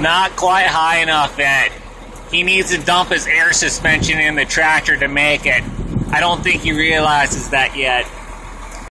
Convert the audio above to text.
Not quite high enough that He needs to dump his air suspension in the tractor to make it. I don't think he realizes that yet.